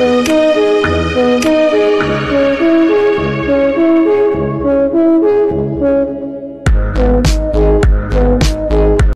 Thank you.